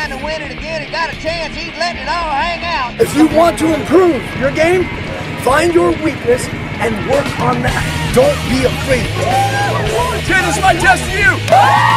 trying to win it again got a chance, he's letting it all hang out. If you want to improve your game, find your weakness and work on that. Don't be afraid. Ken, this is my test to you.